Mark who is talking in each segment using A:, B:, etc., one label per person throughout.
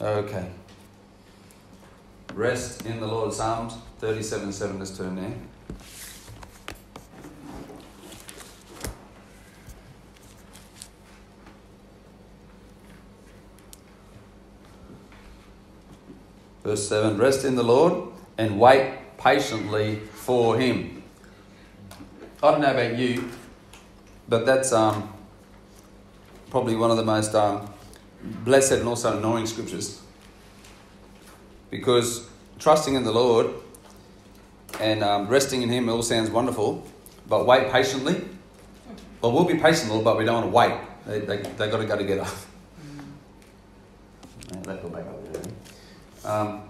A: Okay. Rest in the Lord. Psalms 37 7. Let's turn there. Verse 7 Rest in the Lord and wait patiently for Him. I don't know about you, but that's um, probably one of the most um, blessed and also annoying scriptures. Because trusting in the Lord and um, resting in Him all sounds wonderful, but wait patiently. Well, we'll be patient, Lord, but we don't want to wait. They, they, they got to go together. Let go back up there. Um,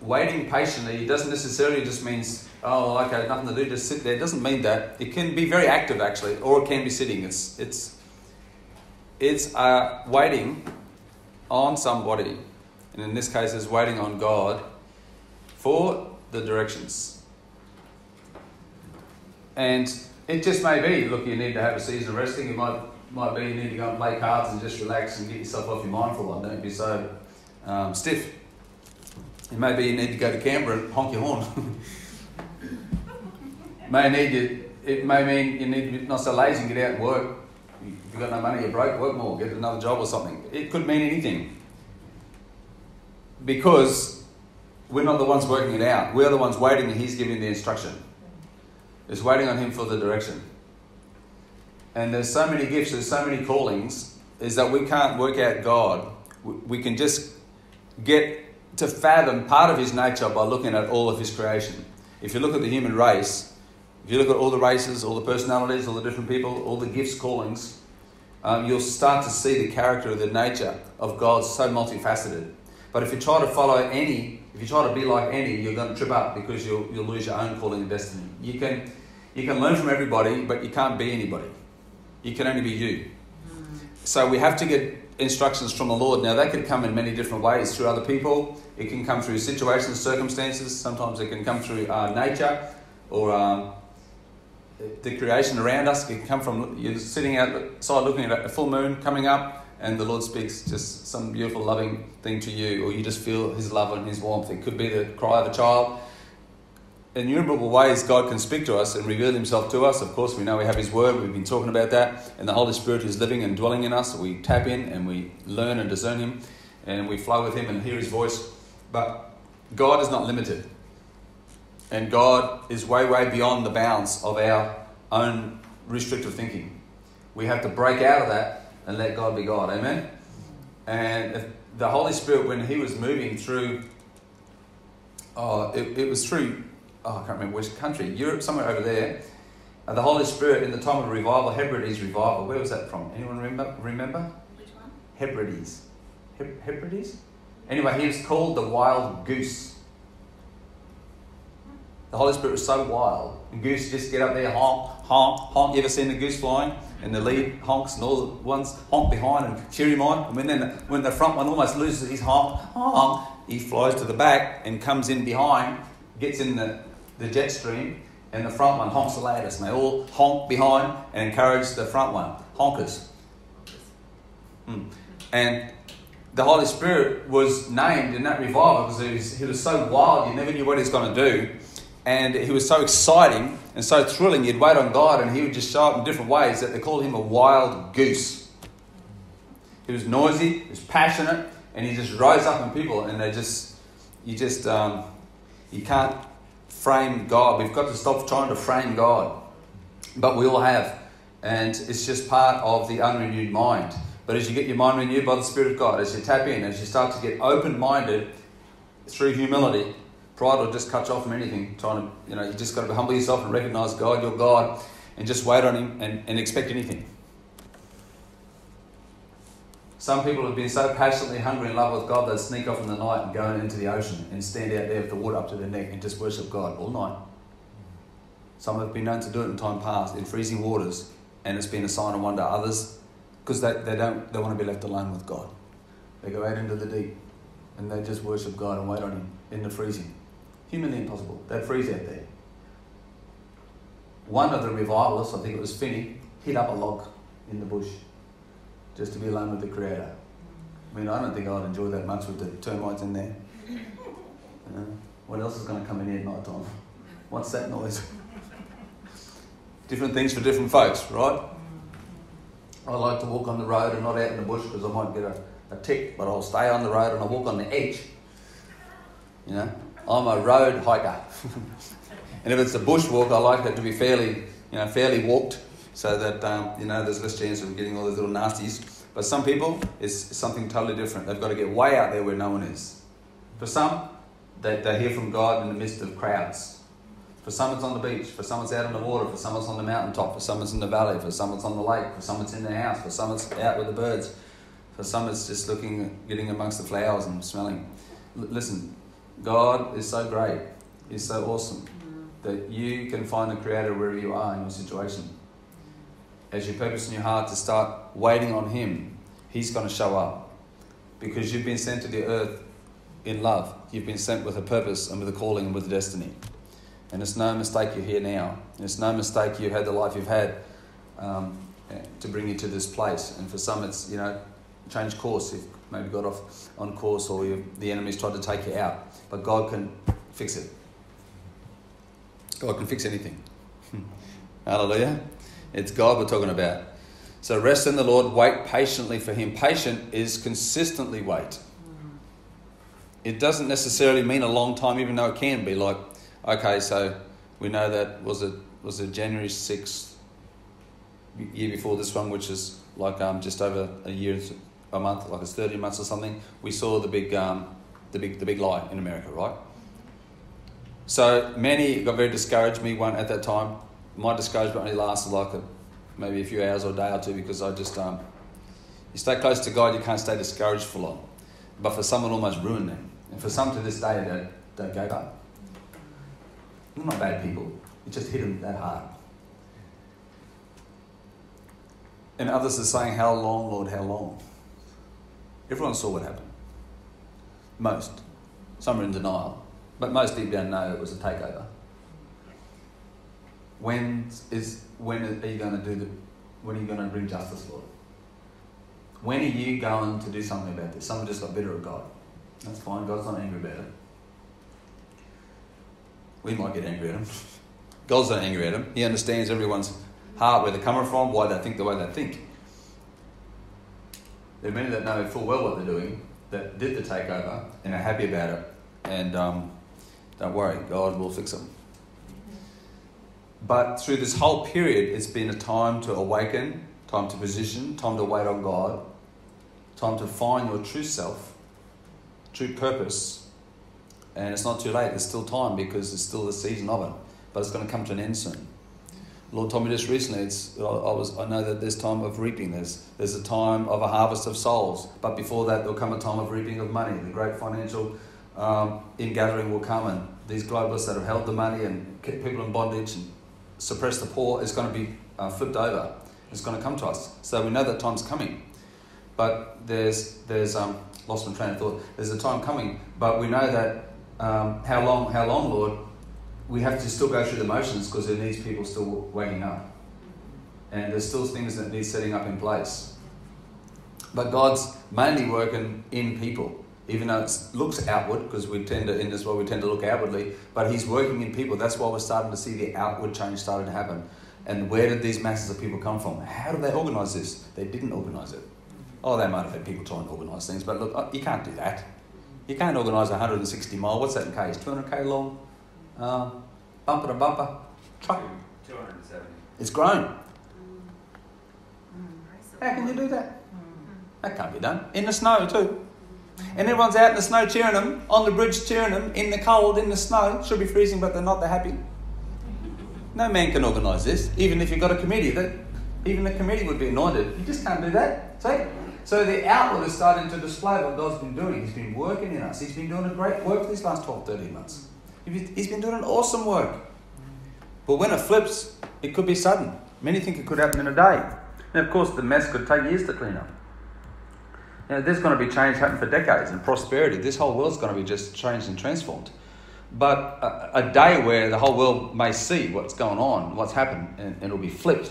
A: waiting patiently doesn't necessarily just means oh okay nothing to do just sit there it doesn't mean that it can be very active actually or it can be sitting it's it's it's uh, waiting on somebody and in this case is waiting on god for the directions and it just may be look you need to have a season of resting it might might be you need to go and play cards and just relax and get yourself off your mind for a while don't be so um, stiff it may be you need to go to Canberra and honk your horn. may need you, it may mean you need to be not so lazy and get out and work. If you've got no money, you're broke, work more, get another job or something. It could mean anything. Because we're not the ones working it out. We're the ones waiting and He's giving the instruction. It's waiting on Him for the direction. And there's so many gifts, there's so many callings, is that we can't work out God. We can just get to fathom part of his nature by looking at all of his creation. If you look at the human race, if you look at all the races, all the personalities, all the different people, all the gifts, callings, um, you'll start to see the character of the nature of God so multifaceted. But if you try to follow any, if you try to be like any, you're going to trip up because you'll, you'll lose your own calling and destiny. You can, you can learn from everybody, but you can't be anybody. You can only be you. So we have to get instructions from the Lord. Now, that could come in many different ways through other people. It can come through situations, circumstances. Sometimes it can come through uh, nature or um, the creation around us. Can come from you're sitting outside looking at a full moon coming up, and the Lord speaks just some beautiful, loving thing to you, or you just feel His love and His warmth. It could be the cry of a child innumerable ways God can speak to us and reveal Himself to us. Of course, we know we have His Word, we've been talking about that, and the Holy Spirit is living and dwelling in us. We tap in and we learn and discern Him, and we flow with Him and hear His voice. But God is not limited, and God is way, way beyond the bounds of our own restrictive thinking. We have to break out of that and let God be God. Amen? And the Holy Spirit, when He was moving through, oh, it, it was through oh, I can't remember which country, Europe, somewhere over there. Uh, the Holy Spirit in the time of revival, Hebrides revival. Where was that from? Anyone remember? Remember?
B: Which one?
A: Hebrides. Heb- Hebrides? Anyway, he was called the wild goose. The Holy Spirit was so wild. And goose just get up there, honk, honk, honk. You ever seen the goose flying? And the lead honks and all the ones honk behind and cheer him on. And when, then the, when the front one almost loses his honk, honk, he flies to the back and comes in behind, gets in the the jet stream, and the front one honks the loudest. And they all honk behind and encourage the front one. Honkers. Hmm. And the Holy Spirit was named in that revival because he was, he was so wild, you never knew what he was going to do. And he was so exciting and so thrilling, you'd wait on God and he would just show up in different ways that they called him a wild goose. He was noisy, he was passionate, and he just rose up in people and they just, you just, um, you can't frame God. We've got to stop trying to frame God. But we all have. And it's just part of the unrenewed mind. But as you get your mind renewed by the Spirit of God, as you tap in, as you start to get open minded through humility, pride will just cut you off from anything. Trying to, you know, you just got to humble yourself and recognize God, your God, and just wait on Him and, and expect anything. Some people have been so passionately hungry in love with God, they sneak off in the night and go into the ocean and stand out there with the water up to their neck and just worship God all night. Some have been known to do it in time past in freezing waters, and it's been a sign of wonder. Others, because they, they don't they want to be left alone with God. They go out into the deep and they just worship God and wait on Him in the freezing. Humanly impossible. They'd freeze out there. One of the revivalists, I think it was Finney, hit up a log in the bush just to be alone with the Creator. I mean, I don't think I'd enjoy that much with the termites in there. Know, what else is going to come in here at night time? What's that noise? different things for different folks, right? I like to walk on the road and not out in the bush because I might get a, a tick, but I'll stay on the road and I'll walk on the edge. You know, I'm a road hiker. and if it's a bush walk, I like it to be fairly, you know, fairly walked so that, um, you know, there's less chance of getting all those little nasties. But some people, it's something totally different. They've got to get way out there where no one is. For some, they, they hear from God in the midst of crowds. For some, it's on the beach. For some, it's out in the water. For some, it's on the mountaintop. For some, it's in the valley. For some, it's on the lake. For some, it's in their house. For some, it's out with the birds. For some, it's just looking, getting amongst the flowers and smelling. L- listen, God is so great. He's so awesome that you can find the Creator wherever you are in your situation as you purpose in your heart to start waiting on Him, He's going to show up. Because you've been sent to the earth in love. You've been sent with a purpose and with a calling and with a destiny. And it's no mistake you're here now. And it's no mistake you've had the life you've had um, to bring you to this place. And for some, it's, you know, change course. You've maybe got off on course or the enemy's tried to take you out. But God can fix it. God can fix anything. Hallelujah. It's God we're talking about. So rest in the Lord, wait patiently for Him. Patient is consistently wait. It doesn't necessarily mean a long time, even though it can be. Like, okay, so we know that was it was it January sixth year before this one, which is like um, just over a year, a month, like it's thirty months or something. We saw the big um, the big the big lie in America, right? So many got very discouraged. Me one at that time my discouragement only lasted like a, maybe a few hours or a day or two because I just, um, you stay close to God, you can't stay discouraged for long. But for some, it almost ruined them. And for some to this day, they, they gave up. They're not bad people, it just hit them that hard. And others are saying, How long, Lord, how long? Everyone saw what happened. Most. Some are in denial. But most deep down know it was a takeover. When is when are you going to do the when are you going to bring justice, Lord? When are you going to do something about this? Someone just got bitter at God. That's fine. God's not angry about it. We might get angry at him. God's not angry at him. He understands everyone's heart, where they're coming from, why they think the way they think. There are many that know full well what they're doing, that did the takeover, and are happy about it. And um, don't worry, God will fix them. But through this whole period, it's been a time to awaken, time to position, time to wait on God, time to find your true self, true purpose. And it's not too late, there's still time because there's still the season of it. But it's going to come to an end soon. Lord told me just recently, it's, I, was, I know that there's time of reaping, there's, there's a time of a harvest of souls. But before that, there'll come a time of reaping of money. The great financial um, ingathering will come, and these globalists that have held the money and kept people in bondage and suppress the poor is going to be uh, flipped over. It's going to come to us. So we know that time's coming. But there's, there's um, lost my train of thought. There's a time coming, but we know that um, how long, how long, Lord? We have to still go through the motions because there needs people still waking up, and there's still things that need setting up in place. But God's mainly working in people even though it looks outward, because we tend to, in this world, we tend to look outwardly, but he's working in people. That's why we're starting to see the outward change starting to happen. And where did these masses of people come from? How did they organise this? They didn't organise it. Oh, they might have had people trying to organise things, but look, uh, you can't do that. You can't organise a 160 mile, what's that in K's? 200k long, um, bumper to bumper truck. 270. It's grown. Mm. Mm, How can you do that? Mm. That can't be done. In the snow, too. And everyone's out in the snow cheering them, on the bridge cheering them, in the cold, in the snow. Should be freezing, but they're not, they're happy. No man can organise this, even if you've got a committee. That Even the committee would be anointed. You just can't do that. See? So the outward is starting to display what God's been doing. He's been working in us. He's been doing a great work these last 12, 13 months. He's been doing an awesome work. But when it flips, it could be sudden. Many think it could happen in a day. And of course, the mess could take years to clean up. Now, there's going to be change happening for decades and prosperity. This whole world's going to be just changed and transformed. But a, a day where the whole world may see what's going on, what's happened, and, and it'll be flipped.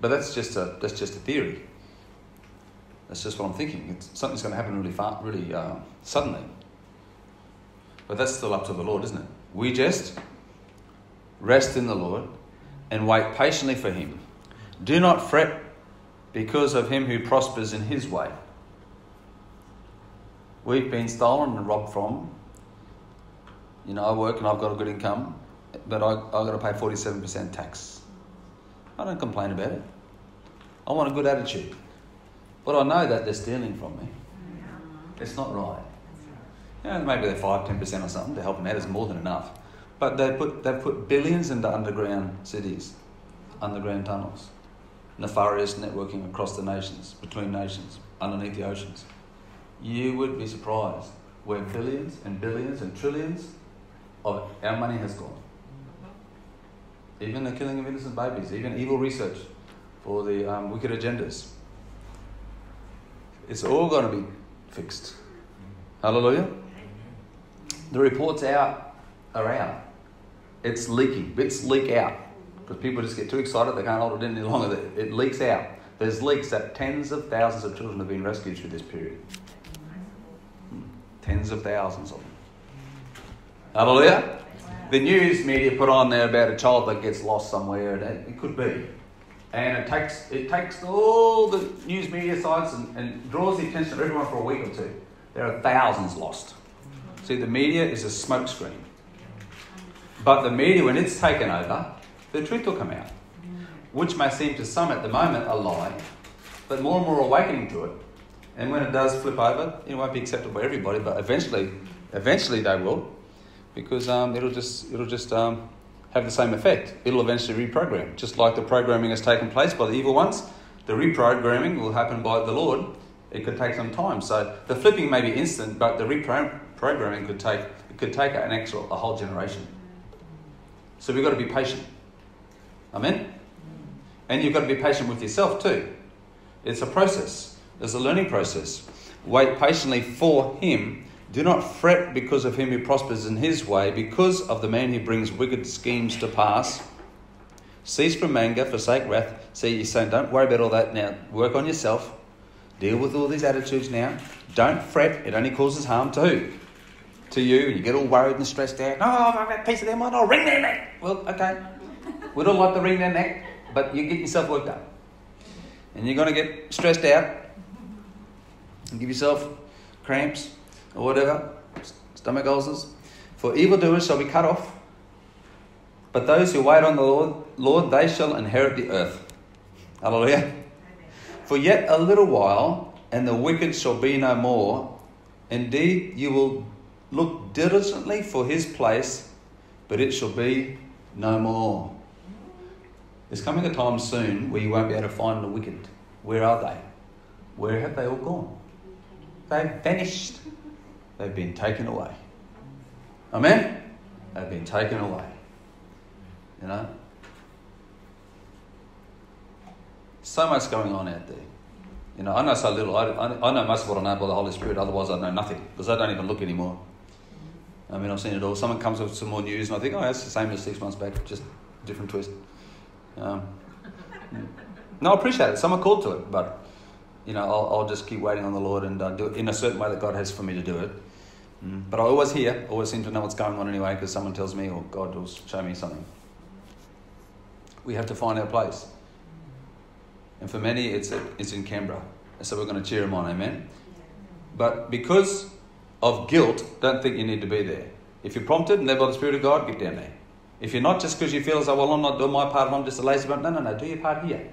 A: But that's just a that's just a theory. That's just what I'm thinking. It's, something's going to happen really fast, really uh, suddenly. But that's still up to the Lord, isn't it? We just rest in the Lord and wait patiently for Him. Do not fret because of him who prospers in his way. We've been stolen and robbed from. You know, I work and I've got a good income, but I, I've got to pay 47% tax. I don't complain about it. I want a good attitude. But I know that they're stealing from me. It's not right. You maybe they're 5 10% or something to help them out is more than enough. But they put, they've put billions into underground cities, underground tunnels nefarious networking across the nations, between nations, underneath the oceans. You would be surprised where billions and billions and trillions of our money has gone. Even the killing of innocent babies, even evil research for the um, wicked agendas. It's all going to be fixed. Hallelujah. The reports out are out. It's leaking. Bits leak out because people just get too excited, they can't hold it in any longer. It leaks out. There's leaks that tens of thousands of children have been rescued through this period. Hmm. Tens of thousands of them. Hallelujah. The news media put on there about a child that gets lost somewhere, and it could be. And it takes it takes all the news media sites and, and draws the attention of everyone for a week or two. There are thousands lost. See, the media is a smokescreen. But the media, when it's taken over, the truth will come out, which may seem to some at the moment a lie, but more and more awakening to it. And when it does flip over, it won't be accepted by everybody, but eventually, eventually they will, because um, it'll just it'll just um, have the same effect. It'll eventually reprogram, just like the programming has taken place by the evil ones. The reprogramming will happen by the Lord. It could take some time. So the flipping may be instant, but the reprogramming could take it could take an actual a whole generation. So we've got to be patient. Amen? And you've got to be patient with yourself too. It's a process, it's a learning process. Wait patiently for him. Do not fret because of him who prospers in his way, because of the man who brings wicked schemes to pass. Cease from anger, forsake wrath. See, you're saying, don't worry about all that now. Work on yourself. Deal with all these attitudes now. Don't fret. It only causes harm to who? To you. And you get all worried and stressed out. Oh, I've got a piece of their mind. I'll wring their neck. Well, okay. We don't like the wring their neck, but you get yourself worked up. And you're going to get stressed out and give yourself cramps or whatever, stomach ulcers. For evildoers shall be cut off, but those who wait on the Lord, Lord, they shall inherit the earth. Hallelujah. For yet a little while, and the wicked shall be no more. Indeed, you will look diligently for his place, but it shall be no more. There's coming a time soon where you won't be able to find the wicked. Where are they? Where have they all gone? They've vanished. They've been taken away. Amen? They've been taken away. You know? So much going on out there. You know, I know so little. I, I, know most of what I know by the Holy Spirit, otherwise, I know nothing because I don't even look anymore. I mean, I've seen it all. Someone comes with some more news, and I think, oh, that's the same as six months back, just different twist. Um, no, I appreciate it. Someone called to it, but you know, I'll, I'll just keep waiting on the Lord and uh, do it in a certain way that God has for me to do it. Mm. But I always hear, always seem to know what's going on anyway, because someone tells me or God will show me something. We have to find our place. And for many, it's, it's in Canberra. So we're going to cheer them on, amen? But because of guilt, don't think you need to be there. If you're prompted and led by the Spirit of God, get down there. If you're not just because you feel as though, well, I'm not doing my part and I'm just a lazy one. No, no, no. Do your part here.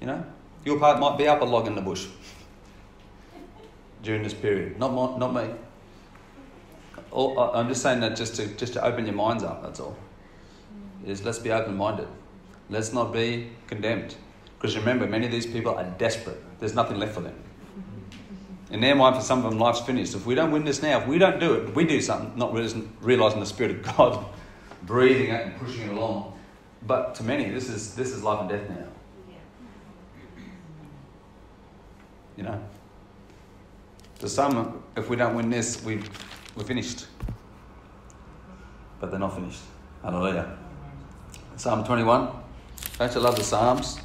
A: You know? Your part might be up a log in the bush during this period. Not, my, not me. I'm just saying that just to, just to open your minds up, that's all. Is let's be open minded. Let's not be condemned. Because remember, many of these people are desperate. There's nothing left for them. In their mind, for some of them, life's finished. If we don't win this now, if we don't do it, we do something, not realizing the Spirit of God breathing it and pushing it along. But to many, this is this is life and death now. You know. To some, if we don't win this, we we're finished. But they're not finished. Hallelujah. Psalm 21. Don't you love the Psalms?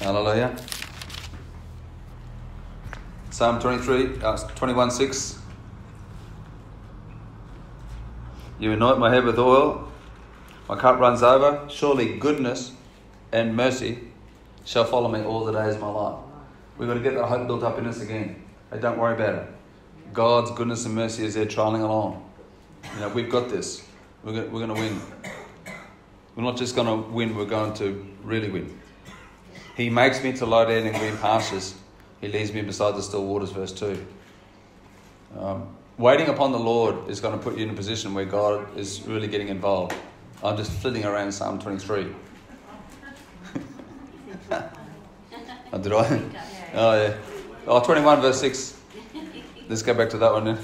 A: Hallelujah. Psalm 23, uh, 21 6. You anoint my head with oil, my cup runs over. Surely goodness and mercy shall follow me all the days of my life. We've got to get that hope built up in us again. Hey, don't worry about it. God's goodness and mercy is there trailing along. You know, we've got this. We're going, we're going to win. We're not just going to win, we're going to really win. He makes me to lie down in green pastures. He leads me beside the still waters, verse 2. Um, waiting upon the Lord is going to put you in a position where God is really getting involved. I'm just flitting around Psalm 23. oh, did I? Oh, yeah. Oh, 21, verse 6. Let's go back to that one then.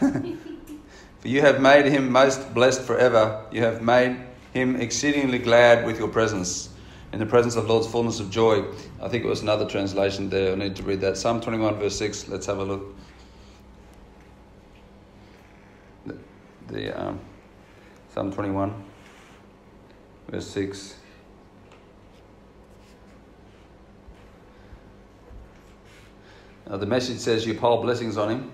A: For you have made him most blessed forever. You have made him exceedingly glad with your presence. In the presence of Lord's fullness of joy. I think it was another translation there. I need to read that. Psalm 21, verse 6. Let's have a look. The, the um, Psalm 21, verse 6. Now, the message says you pile blessings on him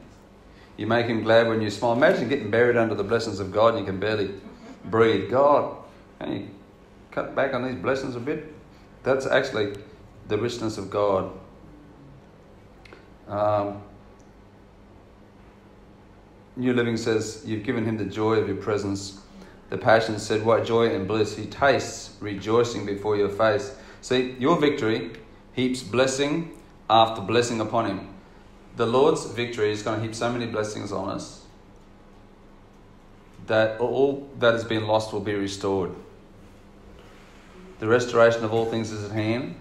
A: you make him glad when you smile. Imagine getting buried under the blessings of God and you can barely breathe. God, you cut back on these blessings a bit? That's actually the richness of God. Um, New Living says, You've given him the joy of your presence. The Passion said, What joy and bliss. He tastes rejoicing before your face. See, your victory heaps blessing after blessing upon him the Lord's victory is going to heap so many blessings on us that all that has been lost will be restored. The restoration of all things is at hand.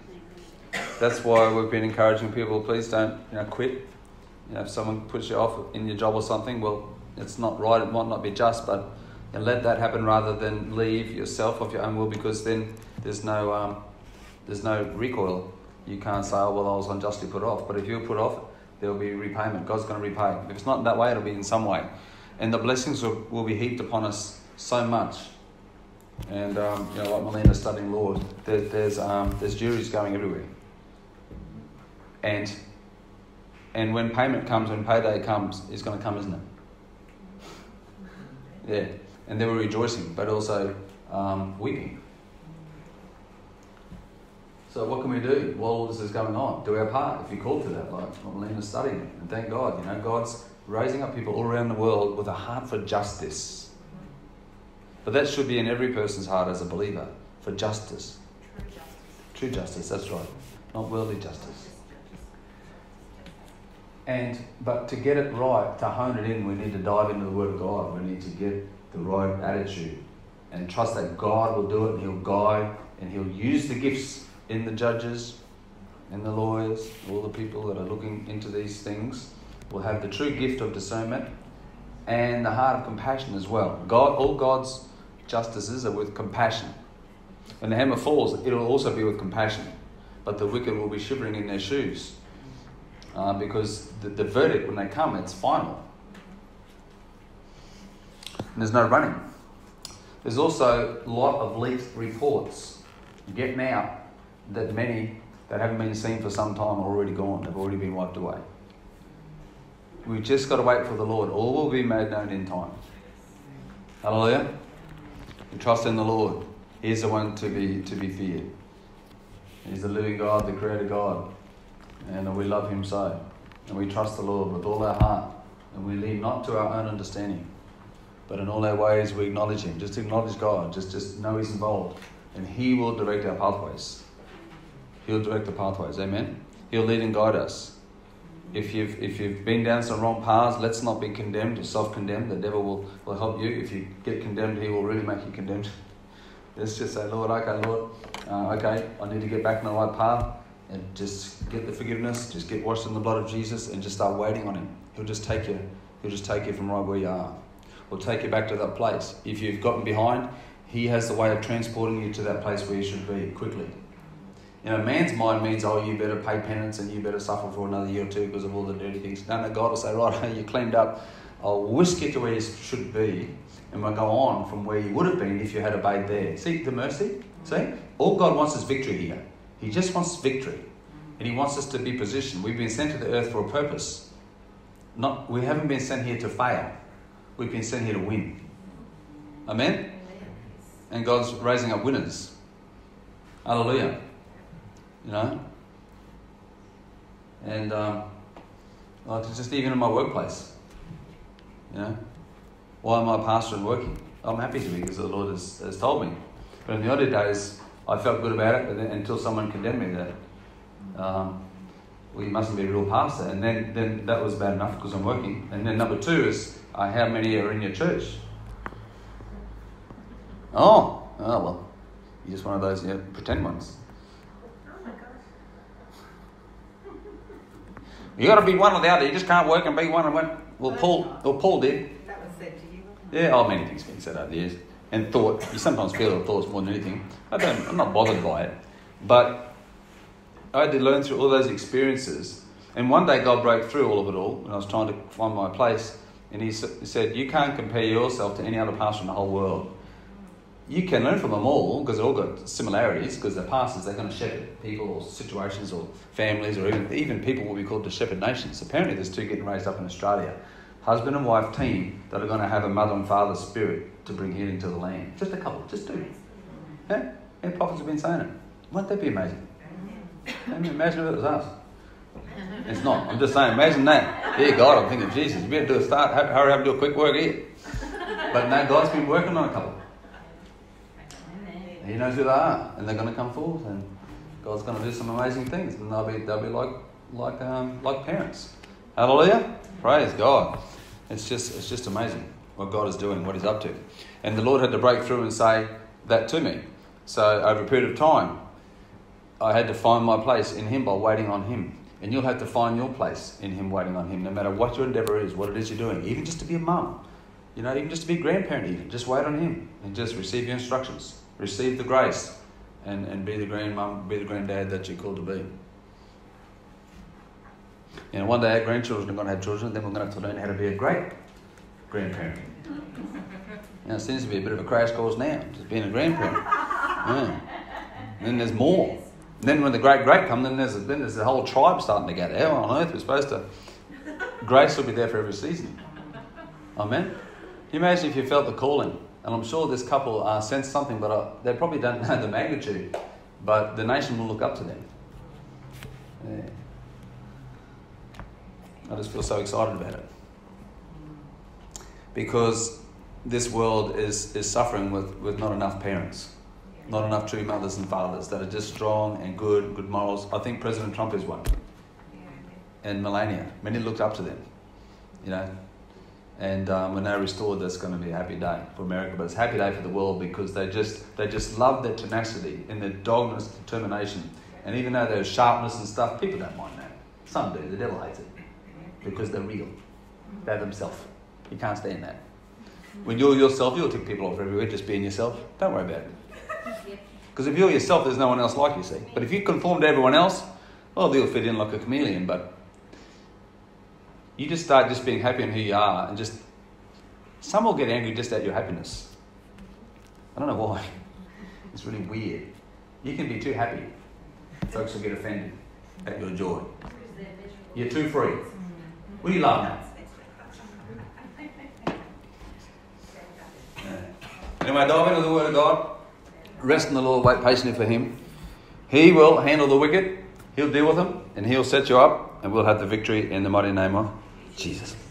A: That's why we've been encouraging people, please don't you know, quit. You know, if someone puts you off in your job or something, well, it's not right, it might not be just, but you know, let that happen rather than leave yourself of your own will because then there's no, um, there's no recoil. You can't say, oh, well, I was unjustly put off. But if you're put off, there will be repayment. God's going to repay. If it's not that way, it'll be in some way. And the blessings will, will be heaped upon us so much. And, um, you know, like Melina's studying law, there, there's, um, there's juries going everywhere. And, and when payment comes, when payday comes, it's going to come, isn't it? Yeah. And they were rejoicing, but also um, weeping. So what can we do while all this is going on? Do our part if you're called to that, like Melina's studying. And thank God, you know, God's raising up people all around the world with a heart for justice. But that should be in every person's heart as a believer, for justice.
B: True justice.
A: True justice, that's right. Not worldly justice. And but to get it right, to hone it in, we need to dive into the Word of God. We need to get the right attitude and trust that God will do it and He'll guide and He'll use the gifts in the judges, in the lawyers, all the people that are looking into these things will have the true gift of discernment and the heart of compassion as well. God, all God's justices are with compassion. When the hammer falls, it will also be with compassion, but the wicked will be shivering in their shoes uh, because the, the verdict, when they come, it's final. And there's no running. There's also a lot of leaked reports getting out that many that haven't been seen for some time are already gone, they've already been wiped away. We've just got to wait for the Lord. All will be made known in time. Hallelujah. We trust in the Lord. He's the one to be to be feared. He's the living God, the creator God. And we love him so. And we trust the Lord with all our heart. And we lean not to our own understanding. But in all our ways we acknowledge him. Just acknowledge God. Just just know he's involved. And he will direct our pathways. He'll direct the pathways. Amen. He'll lead and guide us. If you've if you've been down some wrong paths, let's not be condemned or self-condemned. The devil will, will help you. If you get condemned, he will really make you condemned. Let's just say, Lord, okay, Lord, uh, okay, I need to get back on the right path and just get the forgiveness, just get washed in the blood of Jesus and just start waiting on him. He'll just take you, he'll just take you from right where you are. He'll take you back to that place. If you've gotten behind, he has the way of transporting you to that place where you should be quickly. You know, man's mind means, oh, you better pay penance and you better suffer for another year or two because of all the dirty things. No, no, God will say, right, you cleaned up. I'll whisk you to where you should be and we'll go on from where you would have been if you had obeyed there. See the mercy? See? All God wants is victory here. He just wants victory. And He wants us to be positioned. We've been sent to the earth for a purpose. Not, we haven't been sent here to fail, we've been sent here to win. Amen? And God's raising up winners. Hallelujah. You know? And um, like just even in my workplace. You know? Why am I a pastor and working? I'm happy to be because the Lord has, has told me. But in the early days, I felt good about it until someone condemned me that um, well, you mustn't be a real pastor. And then, then that was bad enough because I'm working. And then number two is uh, how many are in your church? Oh, oh well, you're just one of those you pretend ones. You got to be one or the other. You just can't work and be one and one. Well, Paul, well, Paul did.
B: That was said to you.
A: Yeah, oh, many things been said over the years. And thought, you sometimes feel the thoughts more than anything. I don't, I'm not bothered by it. But I had to learn through all those experiences. And one day God broke through all of it all when I was trying to find my place. And he said, You can't compare yourself to any other pastor in the whole world. You can learn from them all because they've all got similarities because they're pastors, they're going to shepherd people or situations or families or even, even people what we call the shepherd nations. Apparently, there's two getting raised up in Australia husband and wife team that are going to have a mother and father spirit to bring healing to the land. Just a couple, just two. Yeah? And prophets have been saying it. Wouldn't that be amazing? I mean, imagine if it was us. It's not. I'm just saying, imagine that. Dear God, I'm thinking, Jesus, you better do a start, hurry up and do a quick work here. But now God's been working on a couple. He knows who they are, and they're going to come forth, and God's going to do some amazing things, and they'll be they'll be like like um, like parents. Hallelujah! Praise God. It's just it's just amazing what God is doing, what He's up to, and the Lord had to break through and say that to me. So over a period of time, I had to find my place in Him by waiting on Him. And you'll have to find your place in Him waiting on Him, no matter what your endeavour is, what it is you're doing, even just to be a mum, you know, even just to be a grandparent, even. Just wait on Him and just receive your instructions, receive the grace, and, and be the grandmum, be the granddad that you're called to be. You know, one day our grandchildren are going to have children, then we're going to have to learn how to be a great grandparent. Know, it seems to be a bit of a crash course now, just being a grandparent. Yeah. And then there's more. And then when the great great come, then there's a, then there's a whole tribe starting to gather. How on earth we're supposed to? Grace will be there for every season. Amen. Can you imagine if you felt the calling? And I'm sure this couple uh, sensed something, but uh, they probably don't know the magnitude. But the nation will look up to them. Yeah. I just feel so excited about it. Because this world is, is suffering with, with not enough parents not enough true mothers and fathers that are just strong and good, good morals. I think President Trump is one. And Melania. Many looked up to them, you know. And um, when they're restored, that's going to be a happy day for America. But it's a happy day for the world because they just they just love their tenacity and their dogness, determination. And even though there's sharpness and stuff, people don't mind that. Some do. The devil hates it because they're real. They're themselves. You can't stand that. When you're yourself, you'll tick people off everywhere just being yourself. Don't worry about it. Because if you're yourself, there's no one else like you, see. But if you conform to everyone else, well, they'll fit in like a chameleon. But you just start just being happy in who you are and just. Some will get angry just at your happiness. I don't know why. It's really weird. You can be too happy. Folks will get offended at your joy. You're too free. What do you love now? Anyway, dive into the Word of God. Rest in the Lord, wait patiently for Him. He will handle the wicked, He'll deal with them, and He'll set you up, and we'll have the victory in the mighty name of Jesus.